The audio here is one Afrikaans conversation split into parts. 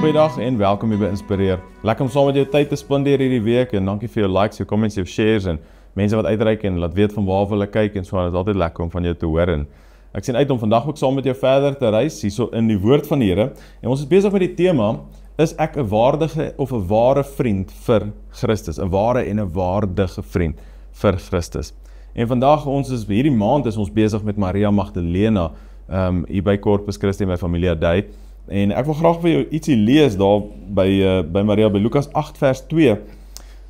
Goeiedag en welkom hier by Inspireer. Lekker om saam met jou tyd te spandeer hierdie week en dankie vir jou likes, jou comments, jou shares en mense wat uitreik en laat weet van waar hulle kyk en so aan. Dit is altyd lekker om van jou te hoor en ek sien uit om vandag ook saam met jou verder te reis hierso in die woord van die Here. En ons is besig met die tema is ek 'n waardige of 'n ware vriend vir Christus, 'n ware en 'n waardige vriend vir Christus. En vandag ons is hierdie maand is ons besig met Maria Magdalena ehm um, hier by Corpus Christi my familie Day. En ek wil graag vir jou ietsie lees daar by uh, by Maria by Lukas 8 vers 2.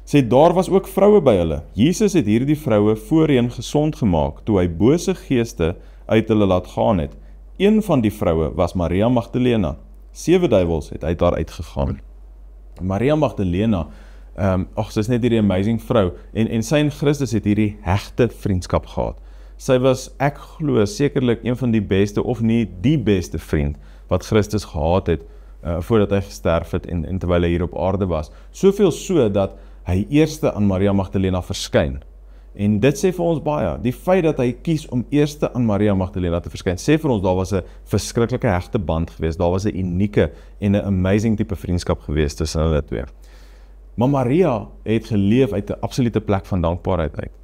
Sê daar was ook vroue by hulle. Jesus het hierdie vroue voorheen gesond gemaak toe hy bose geeste uit hulle laat gaan het. Een van die vroue was Maria Magdalena. Sewe duiwels het uit haar uitgegaan. Maria Magdalena Ehm um, ag sy's net hierdie amazing vrou en en sy en Christus het hierdie hegte vriendskap gehad. Sy was ek glo sekerlik een van die beste of nie die beste vriend wat Christus gehad het uh, voordat hy gesterf het en en terwyl hy hier op aarde was. Soveel so dat hy eerste aan Maria Magdalena verskyn. En dit sê vir ons baie, die feit dat hy kies om eerste aan Maria Magdalena te verskyn, sê vir ons daar was 'n verskriklike hegte band geweest. Daar was 'n unieke en 'n amazing tipe vriendskap geweest tussen hulle twee. Maar Maria het geleef uit 'n absolute plek van dankbaarheid uit.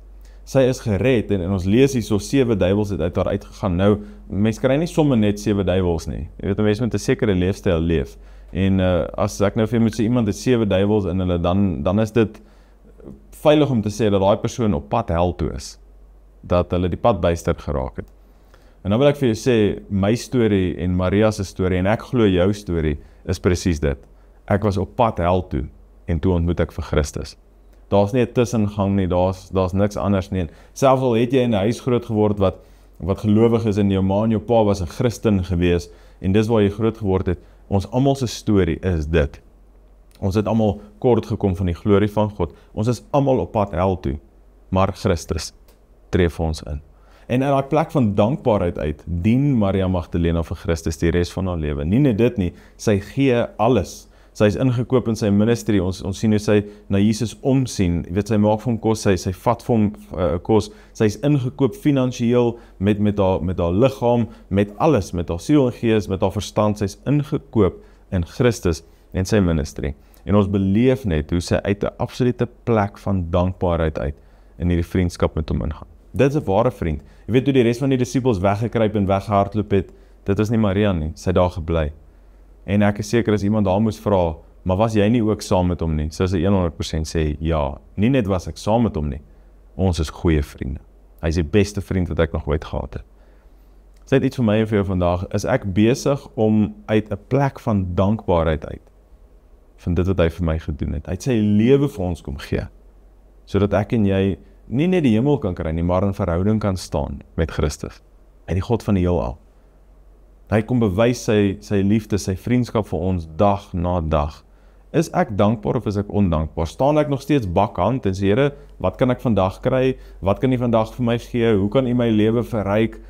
Sy is gered en, en ons lees hier so sewe duiwels het uit haar uitgegaan. Nou, mense kry nie sommer net sewe duiwels nie. Jy weet mense moet 'n sekere leefstyl leef. En uh as ek nou vir moet sê iemand het sewe duiwels in hulle dan dan is dit veilig om te sê dat daai persoon op pad hel toe is. Dat hulle die pad byster geraak het. En nou wil ek vir jou sê my storie en Maria se storie en ek glo jou storie is presies dit. Ek was op pad hel toe en toe ontmoet ek vir Christus. Daar's nie 'n tussengang nie, daar's daar's niks anders nie. Selfs al het jy in 'n huis groot geword wat wat gelowig is en jou ma en jou pa was 'n Christen gewees en dis waar jy groot geword het, ons almal se storie is dit. Ons het almal kort gekom van die glorie van God. Ons is almal op pad hel toe, maar Christus tree vir ons in. En in daai plek van dankbaarheid uit dien Maria Magdalena vir Christus die res van haar lewe. Nie net dit nie, sy gee alles sy is ingekoop in sy ministry. Ons ons sien hoe sy na Jesus omsien. Jy weet sy maak vir hom kos, sy sy vat vir hom uh, kos. Sy's ingekoop finansiëel met met haar met haar liggaam, met alles, met haar siel en gees, met haar verstand. Sy's ingekoop in Christus en sy ministry. En ons beleef net hoe sy uit 'n absolute plek van dankbaarheid uit in hierdie vriendskap met hom ingaan. Dit is 'n ware vriend. Jy weet hoe die res van die disippels weggekruip en weggehardloop het. Dit was nie Maria nie. Sy het daar gebly. En ek is seker as iemand daar moes vra, maar was jy nie ook saam met hom nie? Sy 100% sê ja. Nie net was ek saam met hom nie. Ons is goeie vriende. Hy is die beste vriend wat ek nog ooit gehad het. Sê dit vir my en vir jou vandag, is ek besig om uit 'n plek van dankbaarheid uit van dit wat hy vir my gedoen het. Hy het sy lewe vir ons kom gee sodat ek en jy nie net die hemel kan kry nie, maar in verhouding kan staan met Christus, uit die God van die heelal. Hy kom bewys sy sy liefde, sy vriendskap vir ons dag na dag. Is ek dankbaar of is ek ondankbaar? Staan ek nog steeds bakhand en sê Here, wat kan ek vandag kry? Wat kan U vandag vir my gee? Hoe kan U my lewe verryk?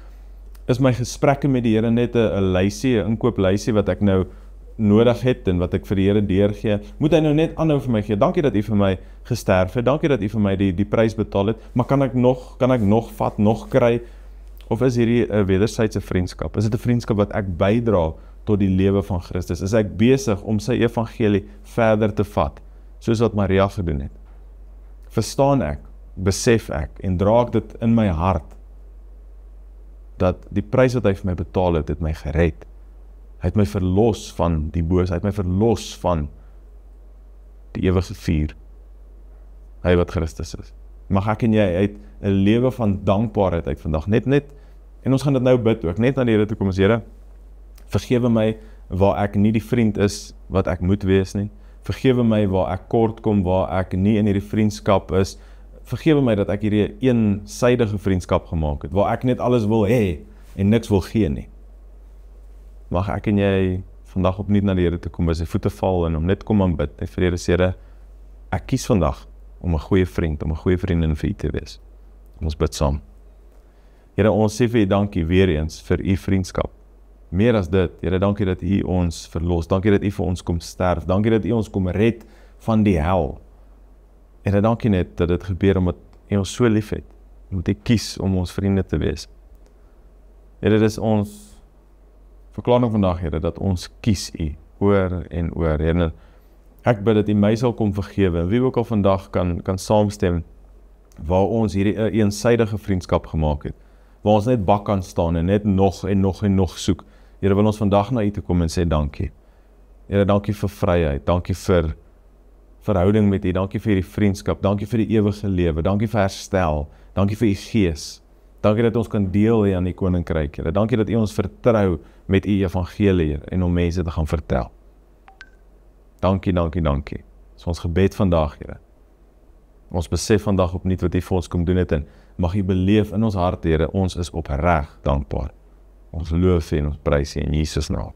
Is my gesprekke met die Here net 'n lysie, 'n inkooplysie wat ek nou nodig het en wat ek vir die Here deurgee? Moet hy nou net aanhou vir my gee? Dankie dat U vir my gesterf het. Dankie dat U vir my die die prys betaal het. Maar kan ek nog kan ek nog vat, nog kry? Of is hierdie 'n wederwysige vriendskap? Is dit 'n vriendskap wat ek bydra tot die lewe van Christus? Is ek besig om sy evangelie verder te vat soos wat Maria gedoen het? Verstaan ek, besef ek en dra ek dit in my hart dat die prys wat hy vir my betaal het, het my gered. Hy het my verlos van die boosheid, my verlos van die ewige vuur. Hy wat Christus is. Mag ek en jy uit 'n lewe van dankbaarheid uit vandag net net en ons gaan dit nou bid ook net aan die Here toe kom ons Here vergewe my waar ek nie die vriend is wat ek moet wees nie. Vergewe my waar ek kort kom waar ek nie in hierdie vriendskap is. Vergewe my dat ek hierdie eensydige vriendskap gemaak het waar ek net alles wil hê en niks wil gee nie. Mag ek en jy vandag opnuut na die Here toe kom by sy voete val en hom net kom aanbid en vir die Here sê ek kies vandag om 'n goeie vriend, om 'n goeie vriendin vir u te wees. Ons bid saam. Here, ons sê vir u dankie weer eens vir u vriendskap. Meer as dit, Here, dankie dat u ons verlos. Dankie dat u vir ons kom sterf. Dankie dat u ons kom red van die hel. Here, dankie net dat dit gebeur omdat u ons so liefhet. Omdat u kies om ons vriende te wees. Here, dit is ons verklaring vandag, Here, dat ons kies u oor en oor. Here, ek bid dat U my sal kom vergewe. Wie ook al vandag kan kan saamstem waar ons hierdie eensydige vriendskap gemaak het. Waar ons net bak kan staan en net nog en nog en nog soek. Here wil ons vandag na U toe kom en sê dankie. Here, dankie vir vryheid. Dankie vir verhouding met U. Dankie vir hierdie vriendskap. Dankie vir die ewige lewe. Dankie vir herstel. Dankie vir U Gees. Dankie dat ons kan deel hier aan die koninkryk, Here. Dankie dat U ons vertrou met U evangelie en om mense te gaan vertel. Dankie, dankie, dankie. Dis ons gebed vandag, Here. Ons besef vandag opnuut wat U vir ons kom doen het en mag U beleef in ons hart, Here, ons is opreg dankbaar. Ons loof en ons prys U in Jesus naam.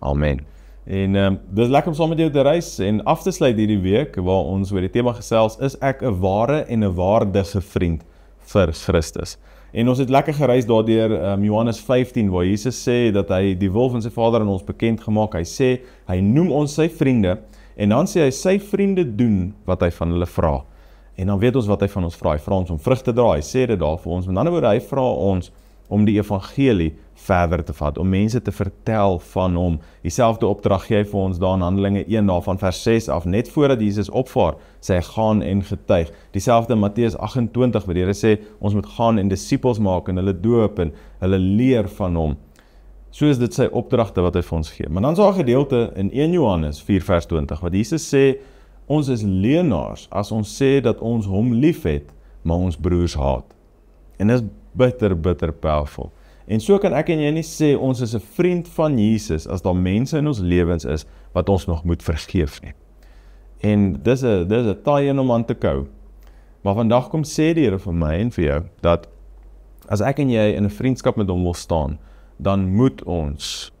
Amen. En ehm um, dis lekker om saam met jou te reis en af te sluit hierdie week waar ons oor die tema gesels is ek 'n ware en 'n waardige vriend vir Christus. En ons het lekker gereis daardeur um, Johannes 15 waar Jesus sê dat hy die wil van sy Vader aan ons bekend gemaak. Hy sê hy noem ons sy vriende en dan sê hy sy vriende doen wat hy van hulle vra. En dan weet ons wat hy van ons vra. Hy vra ons om vrug te dra. Hy sê dit daar vir ons. Met ander woorde, hy vra ons om die evangelie verder te vat, om mense te vertel van hom. Dieselfde opdrag gee hy vir ons daar in Handelinge 1 daarvan vers 6 af, net voordat Jesus opvaar, sê hy gaan en getuig. Dieselfde in Matteus 28 waar die Here sê ons moet gaan en disippels maak en hulle doop en hulle leer van hom. So is dit sy opdragte wat hy vir ons gee. Maar dan is daar 'n gedeelte in 1 Johannes 4 vers 20 wat Jesus sê ons is leenaars as ons sê dat ons hom liefhet, maar ons broers haat. En dis bitter bitter powerful. En so kan ek en jy nie sê ons is 'n vriend van Jesus as daar mense in ons lewens is wat ons nog moet vergeef nie. En dis 'n dis 'n taai een om aan te kou. Maar vandag kom sê die Here vir my en vir jou dat as ek en jy in 'n vriendskap met hom wil staan, dan moet ons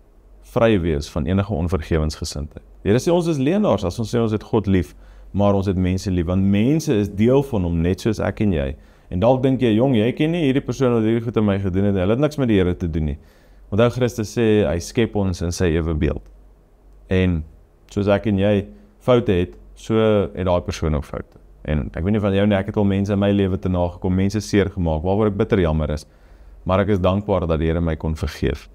vry wees van enige onvergewensgesindheid. Here sê ons is leenaars as ons sê ons het God lief, maar ons het mense lief want mense is deel van hom net soos ek en jy. En dalk dink jy, jong, jy ken nie hierdie persoon wat hierdie goed aan my gedoen het. Hulle het niks met die Here te doen nie. Onthou Christus sê hy skep ons in sy ewebeeld. En soos ek en jy foute het, so het daai persoon ook foute. En ek weet nie van jou nie, ek het al mense in my lewe te nagekom, mense seer gemaak, waaroor ek bitter jammer is. Maar ek is dankbaar dat die Here my kon vergeef.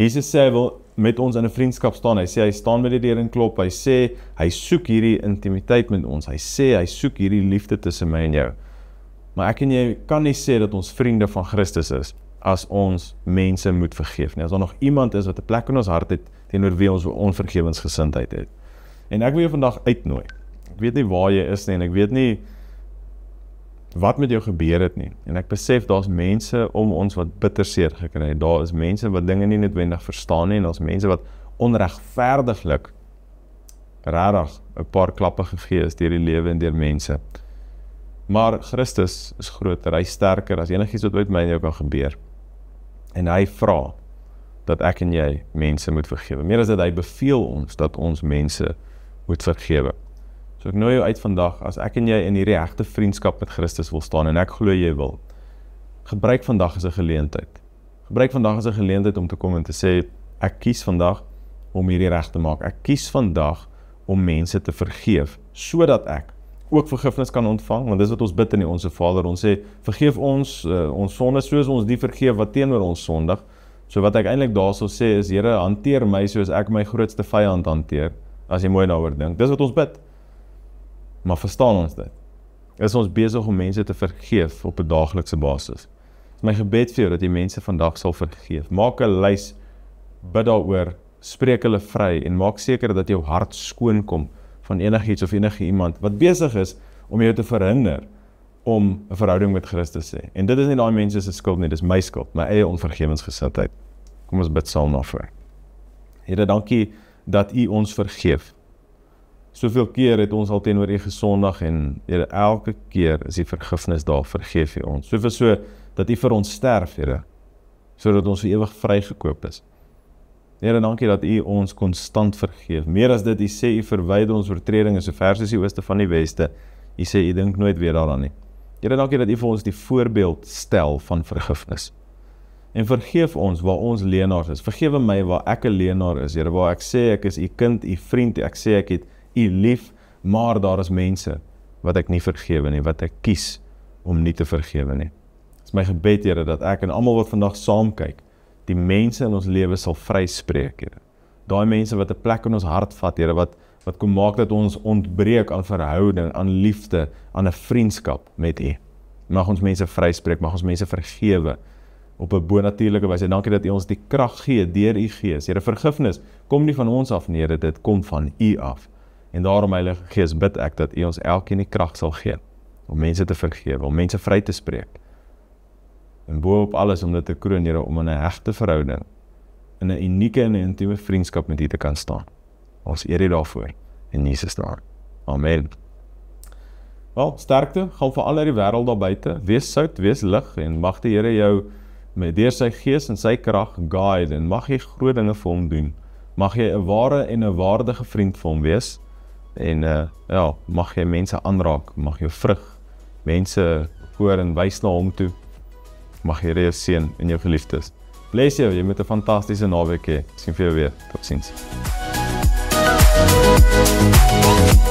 Jesus sê hy wil met ons in 'n vriendskap staan. Hy sê hy staan by die deur en klop. Hy sê hy soek hierdie intimiteit met ons. Hy sê hy soek hierdie liefde tussen my en jou. Maar ek en jy kan nie sê dat ons vriende van Christus is as ons mense moet vergeef nie. As daar nog iemand is wat 'n plek in ons hart het teenoor wie ons onvergewensgesindheid het. En ek wil jou vandag uitnooi. Ek weet nie waar jy is nie en ek weet nie wat met jou gebeur het nie. En ek besef daar's mense om ons wat bitterseer gekry het. Daar is mense wat dinge nie noodwendig verstaan nie en daar's mense wat onregverdiglik regtig 'n paar klappe gegee is deur die lewe en deur mense. Maar Christus is groter, hy sterker as enigiets wat met my en jou kan gebeur. En hy vra dat ek en jy mense moet vergewe. Meer as dit hy beveel ons dat ons mense moet vergewe. So ek nooi jou uit vandag as ek en jy in hierdie regte vriendskap met Christus wil staan en ek glo jy wil. Gebruik vandag as 'n geleentheid. Gebruik vandag as 'n geleentheid om te kom en te sê ek kies vandag om hierdie reg te maak. Ek kies vandag om mense te vergeef sodat ek ook vergifnis kan ontvang want dis wat ons bid in die onsse Vader ons sê vergeef ons uh, ons sondes soos ons die vergeef wat teenoor ons sondig so wat ek eintlik daarso sê is Here hanteer my soos ek my grootste vyand hanteer as jy mooi daaroor dink dis wat ons bid maar verstaan ons dit is ons besig om mense te vergeef op 'n daaglikse basis is my gebed vir jou dat jy mense vandag sal vergeef maak 'n lys bid daaroor spreek hulle vry en maak seker dat jou hart skoon kom van enigiets of enige iemand wat besig is om jou te verhinder om 'n verhouding met Christus te hê. En dit is nie daai mense se skuld nie, dis my skuld, my eie onvergewensgesindheid. Kom ons bid saam na voor. Here, dankie dat U ons vergeef. Soveel keer het ons al teenoor U gesondig en Here, elke keer is die vergifnis daar, vergeef U ons. Soveel so dat U vir ons sterf, Here, sodat ons vir ewig vrygekoop is. Here, dankie dat U ons konstant vergeef. Meer as dit, U sê U verwyder ons oortredinge so ver as die ooste van die weste. U sê U dink nooit weer daaraan nie. Here, dankie dat U vir ons die voorbeeld stel van vergifnis. En vergeef ons waar ons leenaars is. Vergewe my waar ek 'n leenaar is, Here, waar ek sê ek is U kind, U vriend, ek sê ek het U lief, maar daar is mense wat ek nie vergewe nie, wat ek kies om nie te vergewe nie. Dit is my gebed, Here, dat ek en almal wat vandag saam kyk, die mense in ons lewe sal vryspreek, Here. Daai mense wat 'n plek in ons hart vat, Here, wat wat kom maak dat ons ontbreek aan verhouding, aan liefde, aan 'n vriendskap met U. Mag ons mense vryspreek, mag ons mense vergewe op 'n bonatuurlike wyse. Dankie dat U ons die krag gee deur U Gees. Here, vergifnis kom nie van ons af nie, dit kom van U af. En daarom Heilige Gees bid ek dat U ons elkeen die krag sal gee om mense te vergewe, om mense vry te spreek. En bo op alles om dit te kroon, Here, om in 'n hegte verhouding, in 'n unieke en intieme vriendskap met U te kan staan. Ons eer U daarvoor in Jesus naam. Amen. Wel, sterkte, gaan vir al uit die wêreld daar buite. Wees sout, wees lig en mag die Here jou met deur sy gees en sy krag guide en mag jy groot dinge vir hom doen. Mag jy 'n ware en 'n waardige vriend vir hom wees en uh ja, mag jy mense aanraak, mag jou vrug mense hoor en wys na hom toe. Mag jy reë seën in jou geliefdes. Bless jou, jy moet 'n fantastiese naweek hê. Sien vir jou weer. Totsiens. Thank you.